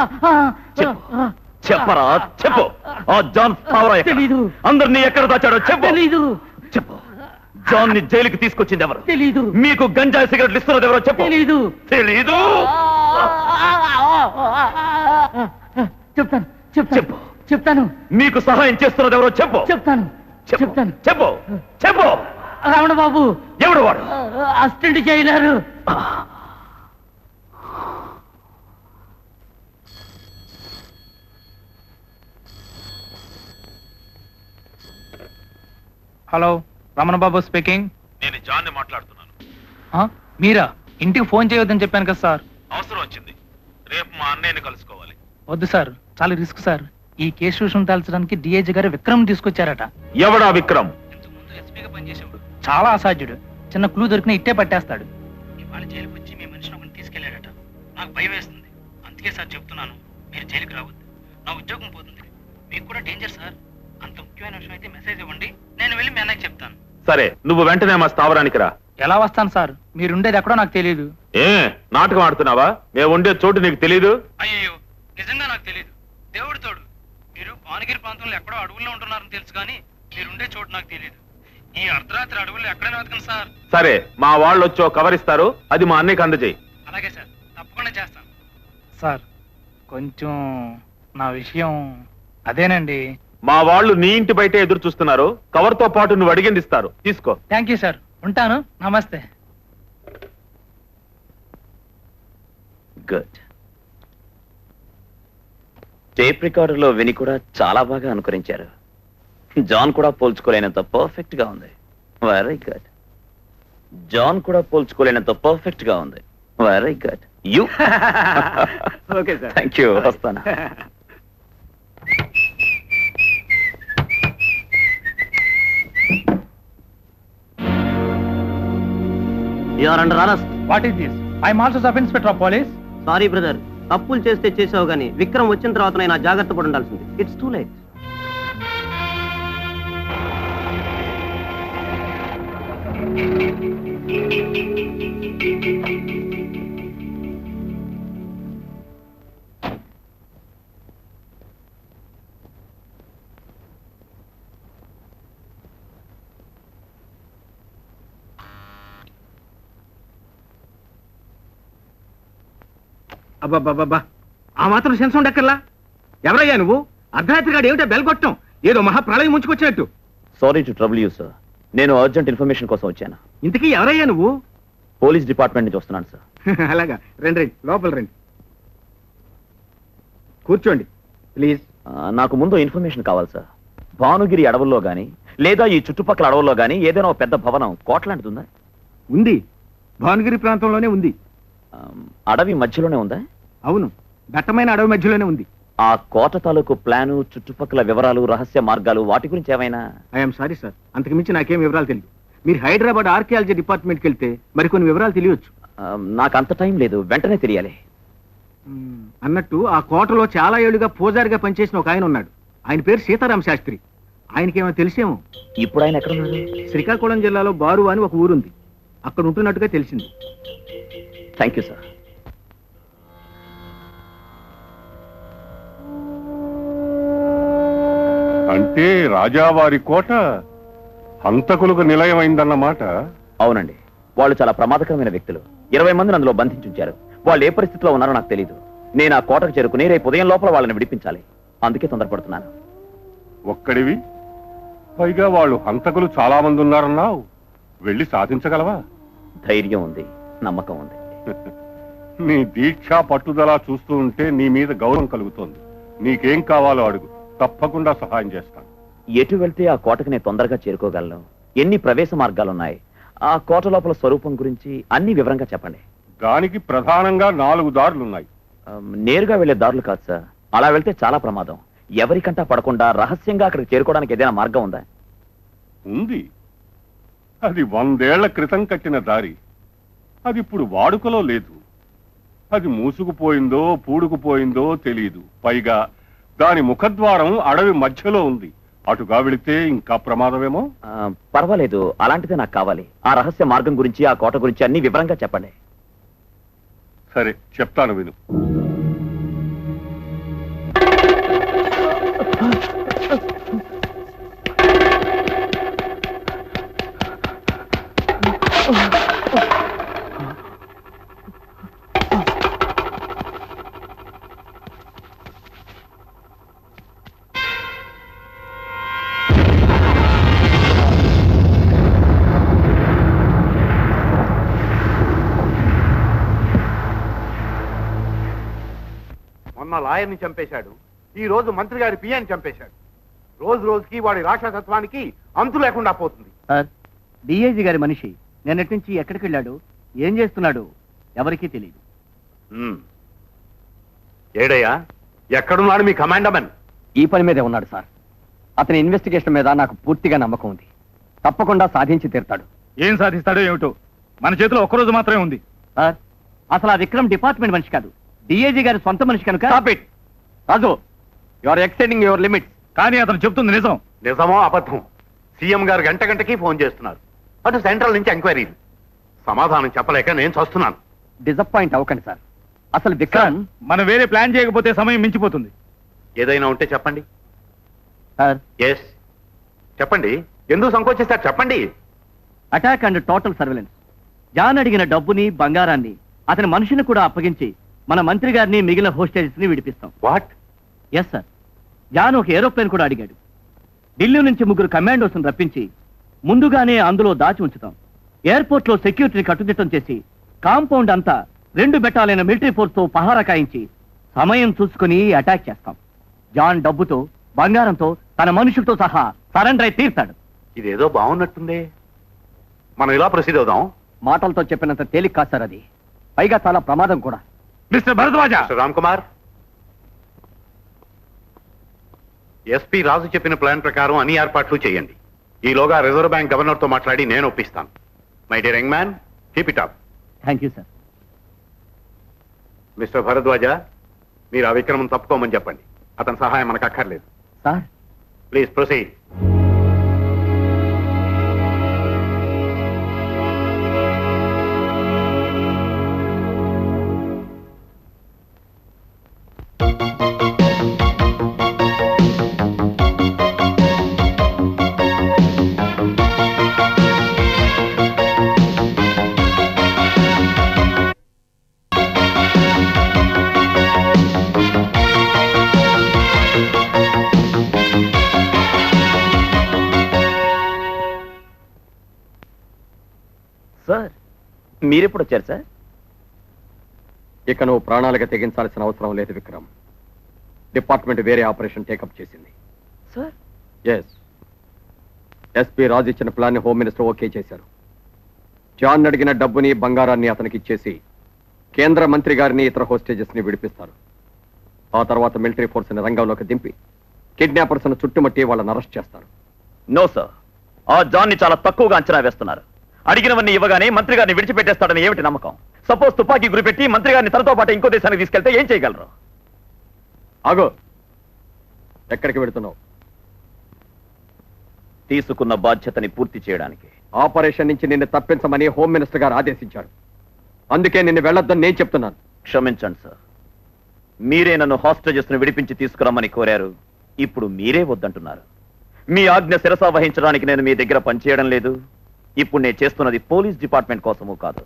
చెప్పు. చెప్పరా చెప్పు. ఆ జాన్ ఎక్కడ? తెలీదు. అందరినీ ఎక్కడ దాచాడో చెప్పు. తెలీదు. చెప్పు. జాన్ని జైలుకి తీసుకొచ్చింది ఎవరు? తెలీదు. మీకు గంజాయి సిగరెట్లు ఇస్తున్నది ఎవరో చెప్పు. తెలీదు. తెలీదు. చెప్తాను చెప్పు. చెప్తాను. మీకు సహాయం చేస్తున్నది ఎవరో చెప్పు. చెప్తాను. చెప్తాను. చెప్పు. చెప్పు. రావణ బాబు ఎవడు వాడు? Assistant jailer. Hello Ramana Babu speaking నేను జాన్ని మాట్లాడుతున్నాను మీరా? ఇంటికి ఫోన్ చేయొద్దని చెప్పాను కదా సార్. అవసరం వచ్చింది. రేపు మా అన్నయ్యని కలుసుకోవాలి. వద్దు సార్ చాలా రిస్క్ సార్. ఈ కేసు విషయం తేల్చడానికి డిఐజీ గారు విక్రమ్ తీసుకొచ్చారట. ఎవడా విక్రమ్? ఇంతకుముందు ఎస్పీగా పనిచేసేవాడు. చాలా అసాధ్యుడు. చిన్న క్లూ దొరికిన ఇట్టే పట్టేస్తాడు. ఇవాళ జైలుకి వచ్చి మీ మనిషిని ఒకరిని తీసుకెళ్ళాడట. నాకు భయం వేస్తుంది. అందుకే సార్ చెప్తున్నాను. మీరు జైలుకి రావద్దు. నా ఉద్యోగం పోతుంది. మీకు కూడా డేంజర్ సార్ ముఖ్యమైన విషయం అయితే మెసేజ్ ఇవ్వండి. నేను వెళ్ళి మీ అన్నకి చెప్తాను. సరే నువ్వు వెంటనే మా స్థావరానికి రా. ఎలా వస్తాను సార్? మీరు ఉండేది ఎక్కడో నాకు తెలియదు ఏ నాటకం ఆడుతున్నావా? మేము ఉండే చోటు నీకు తెలీదు? అయ్యో నిజంగా నాకు తెలియదు దేవుడి తోడు. మీరు భానగిరి ప్రాంతంలో ఎక్కడో అడవుల్లో ఉంటున్నారని తెలుసు కానీ మీరు ఉండే చోటు నాకు తెలియదు ఈ అర్ధరాత్రి అడవుల్లో ఎక్కడైనా వెతకండి సార్? సరే మా వాళ్ళు వచ్చి కవర్ ఇస్తారు. అది మా అన్నయ్యకి అందజేయి. అలాగే సార్. తప్పకుండా చేస్తాను. సార్ కొంచెం నా విషయం అదేనండి. మా వాళ్ళు నీ ఇంటి బయటే ఎదురు చూస్తున్నారు. కవర్తో పాటు నువ్వు అడిగింది ఇస్తారు. తీసుకో. థ్యాంక్ యూ సార్ ఉంటాను. నమస్తే. గుడ్ టేప్ రికార్డర్లో విని కూడా చాలా బాగా అనుకరించారు. జాన్ కూడా పోల్చుకోలేనంత పర్ఫెక్ట్గా ఉంది. వెరీ గుడ్ జాన్ కూడా పోల్చుకోలేనంత పర్ఫెక్ట్గా ఉంది. Very good you okay sir thank you వస్తాను. You are under arrest what is this I also sub inspector of police sorry brother తప్పులు చేస్తే చేసావు గానీ విక్రమ్ వచ్చిన తర్వాత నేను జాగ్రత్త పడి ఉండాల్సింది. ఇట్స్ టూ లైట్ అబ్బాబ్బాబ్బా ఆ మాత్రం సెన్స్ ఉండక్కర్లా? ఎవరయ్యా నువ్వు? అర్ధరాత్రి గాడు ఏమిటో బెల్ కొట్టం ఏదో మహా ప్రళయం ముంచుకొచ్చినట్టు. Sorry to trouble you sir నేను అర్జెంట్ ఇన్ఫర్మేషన్ కోసం వచ్చాను. ఇంతకీ ఎవరయ్యా నువ్వు? పోలీస్ డిపార్ట్మెంట్ నుంచి వస్తున్నాను సార్ అలాగా. రండి రండి. లోపల రండి. కూర్చోండి. ప్లీజ్. నాకు ముందు ఇన్ఫర్మేషన్ కావాలి సార్ భానుగిరి అడవుల్లో గాని లేదా ఈ చుట్టుపక్కల అడవుల్లో గాని ఏదైనా ఒక పెద్ద భవనం కోటలాంటిది ఉందా? ఉంది. భానుగిరి ప్రాంతంలోనే ఉంది. అడవి మధ్యలోనే ఉందా? అవును దట్టమైన అడవి మధ్యలోనే ఉంది. ఆ కోట తాలూకు ప్లాను చుట్టుపక్కల వివరాలు రహస్య మార్గాలు వాటి గురించి ఏమైనా? ఐఎమ్ సారీ సార్ అంతకు మించి నాకేం వివరాలు తెలియదు. మీరు హైదరాబాద్ ఆర్కియాలజీ డిపార్ట్మెంట్కి వెళ్తే మరికొన్ని వివరాలు తెలియవచ్చు నాకు అంత టైం లేదు. వెంటనే తెలియాలి. అన్నట్టు ఆ కోటలో చాలా ఏళ్ళుగా పూజారిగా పనిచేసిన ఒక ఆయన ఉన్నాడు. ఆయన పేరు సీతారాం శాస్త్రి. ఆయనకేమో తెలిసేమో? ఇప్పుడు ఆయన ఎక్కడున్నారు శ్రీకాకుళం జిల్లాలో బారు అని ఒక ఊరుంది. అక్కడ ఉంటున్నట్టుగా తెలిసింది. థ్యాంక్ యూ సార్ అంటే రాజావారి కోట హంతకులకు నిలయమైందన్నమాట. అవునండి. వాళ్ళు చాలా ప్రమాదకరమైన వ్యక్తులు. ఇరవై మందిని అందులో బంధించుంచారు. వాళ్ళు ఏ పరిస్థితిలో ఉన్నారో నాకు తెలియదు నేను ఆ కోటకు చేరుకుని రేపు ఉదయం లోపల వాళ్ళని విడిపించాలి. అందుకే తొందరపడుతున్నాను. ఒక్కడివి? పైగా వాళ్ళు హంతకులు చాలా మంది ఉన్నారన్నావు. వెళ్ళి సాధించగలవా? ధైర్యం ఉంది. నమ్మకం ఉంది. నీ దీక్ష పట్టుదల చూస్తూ ఉంటే నీ మీద గౌరవం కలుగుతోంది. నీకేం కావాలో అడుగు. తప్పకుండా సహాయం చేస్తాను. ఎటు వెళ్తే ఆ కోటకు నేను తొందరగా చేరుకోగలను. ఎన్ని ప్రవేశ మార్గాలున్నాయి? ఆ కోట లోపల స్వరూపం గురించి అన్ని వివరంగా చెప్పండి. దానికి ప్రధానంగా నాలుగు దారులున్నాయి. నేరుగా వెళ్ళే దారులు కాదు సార్. అలా వెళ్తే చాలా ప్రమాదం. ఎవరికంటా పడకుండా రహస్యంగా అక్కడికి చేరుకోవడానికి ఏదైనా మార్గం ఉందా? ఉంది. అది వందేళ్ళ క్రితం కట్టిన దారి. అది ఇప్పుడు వాడుకలో లేదు. అది మూసుకుపోయిందో పూడుకుపోయిందో తెలియదు పైగా దాని ముఖద్వారం అడవి మధ్యలో ఉంది. అటుగా వెళితే ఇంకా ప్రమాదమేమో? ఆ, పర్వాలేదు. అలాంటిదే నాకు కావాలి. ఆ రహస్య మార్గం గురించి ఆ కోట గురించి అన్ని వివరంగా చెప్పండి. సరే చెప్తాను విను. మొన్న లాయర్ని చంపేశాడు. ఈ రోజు మంత్రి గారి పియ్యని చంపేశాడు. రోజు రోజుకి వాడి రాక్షసత్వానికి అంతు లేకుండా పోతుంది. సార్ డిఐజీ గారి మనిషి నిన్నటి నుంచి ఎక్కడికి వెళ్ళాడు? ఏం చేస్తున్నాడు? ఎవరికీ తెలియదు. ఏడయ్యా ఎక్కడున్నాడు మీ కమాండమన్? ఈ పని మీదే ఉన్నాడు సార్. అతని ఇన్వెస్టిగేషన్ మీద నాకు పూర్తిగా నమ్మకం ఉంది. తప్పకుండా సాధించి తీరుతాడు. ఏం సాధిస్తాడో ఏమిటో? మన చేతిలో ఒక్కరోజు మాత్రమే ఉంది. సార్ అసలు ఆ విక్రమ్ డిపార్ట్మెంట్ మనిషి కాదు. డిఐజీ గారి సొంత మనిషి కనుక Raju you are extending your limits కానీ అతను చెప్తుంది నిజం. నిజమో అబద్ధం? సీఎం గారు గంట గంటకి ఫోన్ చేస్తున్నారు. అటు సెంట్రల్ నుంచి ఎంక్వైరీలు. సమాధానం చెప్పలేక నేను చూస్తున్నాను. డిసప్పాయింట్ అవ్వకండి సార్. అసలు విక్రమ్ మనం వేరే ప్లాన్ చేయకపోతే సమయం మించిపోతుంది. ఏదైనా ఉంటే చెప్పండి. సార్. ఎస్ చెప్పండి. ఎందుకు సంకోచిస్తారు? చెప్పండి. Attack and total surveillance John అడిగిన డబ్బుని బంగారాన్ని అతని మనుషుని కూడా అప్పగించి మన మంత్రి గారిని మిగిలిన హోస్టేజెస్ని విడిపిస్తాం. వాట్? ఎస్ సార్ జాన్ ఒక ఏరోప్లేన్ కూడా అడిగాడు. ఢిల్లీ నుంచి ముగ్గురు కమాండోస్ రప్పించి ముందుగానే అందులో దాచి ఉంచుతాం. ఎయిర్పోర్ట్లో సెక్యూరిటీని కట్టుదిట్టం చేసి కాంపౌండ్ అంతా రెండు బెటాలైన మిలిటరీ ఫోర్స్తో పహారా కాయించి సమయం చూసుకుని అటాక్ చేస్తాం. జాన్ డబ్బుతో బంగారంతో తన మనుషులతో సహా సరెండర్ అయి తీర్తాడు. ఇదేదో బాగున్నట్టుందే మనం ఇలా ప్రొసీడ్ అవుదాం. మాటలతో చెప్పినంత తేలిక కాదు సార్ అది. పైగా చాలా ప్రమాదం కూడా. మిస్టర్ భరద్వాజ! రామ్ కుమార్ ఎస్పీ రాజు చెప్పిన ప్లాన్ ప్రకారం అన్ని ఏర్పాట్లు చేయండి. ఈలోగా రిజర్వ్ బ్యాంక్ గవర్నర్తో మాట్లాడి నేను ఒప్పిస్తాను. My dear young man keep it up. Thank you sir. Mister Bharadwaj మీరు ఆ విక్రమం తప్పుకోమని చెప్పండి. అతని సహాయం మనకు అక్కర్లేదు. సార్? Please proceed. మీరెప్పుడు వచ్చారు సార్? ఇక నువ్వు ప్రాణాలుగా తెగించాల్సిన అవసరం లేదు విక్రమ్. డిపార్ట్మెంట్ వేరే ఆపరేషన్ టేకప్ చేసింది. సార్? ఎస్ ఎస్పీ రాజు ఇచ్చిన ప్లాన్ హోమ్ మినిస్టర్ ఓకే చేశారు. జాన్ అడిగిన డబ్బుని బంగారాన్ని అతనికి ఇచ్చేసి కేంద్ర మంత్రి గారిని ఇతర హోస్టేజెస్ని విడిపిస్తారు. ఆ తర్వాత మిలిటరీ ఫోర్స్ని రంగంలోకి దింపి కిడ్నాపర్స్ను చుట్టుముట్టి వాళ్ళని అరెస్ట్ చేస్తారు. నో సార్ ఆ జాన్ని చాలా తక్కువగా అంచనా వేస్తున్నారు. అడిగినవన్నీ ఇవ్వగానే మంత్రి గారిని విడిచిపెట్టేస్తాడని ఏమిటి నమ్మకం? సపోజ్ తుపాకీ గురిపెట్టి మంత్రి గారిని తనతో పాటు ఇంకో దేశానికి తీసుకెళ్తే ఏం చేయగలరు? ఆగో. ఎక్కడికి వెళుతున్నావు తీసుకున్న బాధ్యతని పూర్తి చేయడానికి. ఆపరేషన్ నుంచి నిన్ను తప్పించమని హోమ్ మినిస్టర్ గారు ఆదేశించారు. అందుకే నిన్ను వెళ్ళొద్దని నేను చెప్తున్నాను. క్షమించండి సార్. మీరే నన్ను హాస్టేజెస్ను విడిపించి తీసుకురమ్మని కోరారు. ఇప్పుడు మీరే వద్దంటున్నారు. మీ ఆజ్ఞ శిరస వహించడానికి నేను మీ దగ్గర పనిచేయడం లేదు. ఇప్పుడు నేను చేస్తున్నది పోలీస్ డిపార్ట్మెంట్ కోసము కాదు.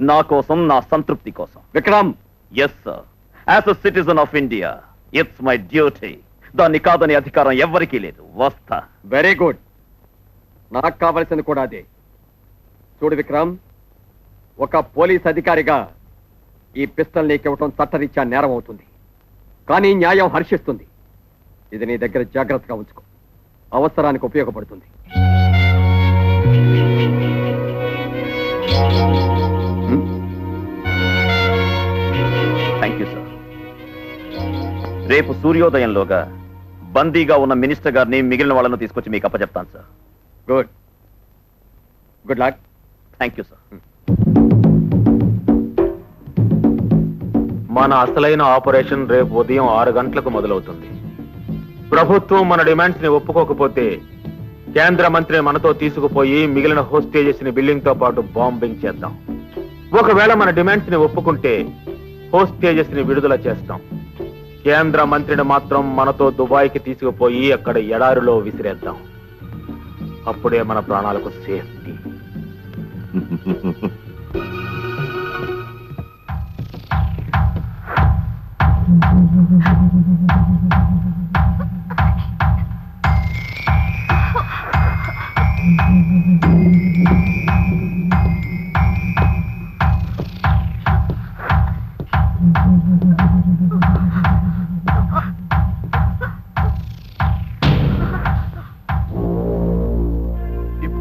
నా కోసం నా సంతృప్తి కోసం. Vikram! Yes sir as a citizen of India it's my duty దాన్ని కాదని అధికారం ఎవ్వరికీ లేదు. వస్తా. వెరీ గుడ్ నాకు కావలసింది కూడా అదే. చూడు విక్రమ్ ఒక పోలీస్ అధికారిగా ఈ పిస్టల్ నీకు ఇవ్వటం చట్టరీత్యా నేరం అవుతుంది కానీ న్యాయం హర్షిస్తుంది. ఇది నీ దగ్గర జాగ్రత్తగా ఉంచుకో. అవసరానికి ఉపయోగపడుతుంది. థ్యాంక్ యూ సార్ రేపు సూర్యోదయంలోగా బందీగా ఉన్న మినిస్టర్ గారిని మిగిలిన వాళ్ళను తీసుకొచ్చి మీకు అప్పచెప్తాను sir good good luck thank you sir మన అసలైన ఆపరేషన్ రేపు ఉదయం ఆరు గంటలకు మొదలవుతుంది. ప్రభుత్వం మన డిమాండ్స్ని ఒప్పుకోకపోతే కేంద్ర మంత్రిని మనతో తీసుకుపోయి మిగిలిన హోస్టేజెస్ని బిల్డింగ్తో పాటు బాంబింగ్ చేద్దాం. ఒకవేళ మన డిమాండ్స్ని ఒప్పుకుంటే హోస్టేజెస్ని విడుదల చేస్తాం. కేంద్ర మంత్రిని మాత్రం మనతో దుబాయ్కి తీసుకుపోయి అక్కడ ఎడారిలో విసిరేద్దాం. అప్పుడే మన ప్రాణాలకు సేఫ్టీ.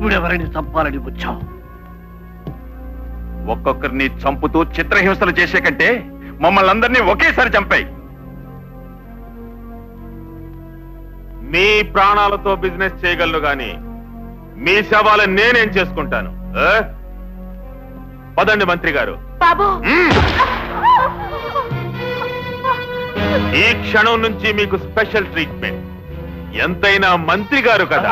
వారిని చంపాలని వచ్చావు? ఒక్కొక్కరిని చంపుతూ చిత్రహింసలు చేసే కంటే మమ్మల్ని అందరినీ ఒకేసారి చంపాయి. మీ ప్రాణాలతో బిజినెస్ చేయగలను గాని మీ శవాలను నేనేం చేసుకుంటాను? పదండి మంత్రి గారు. బాబు! ఈ క్షణం నుంచి మీకు స్పెషల్ ట్రీట్మెంట్. ఎంతైనా మంత్రి గారు కదా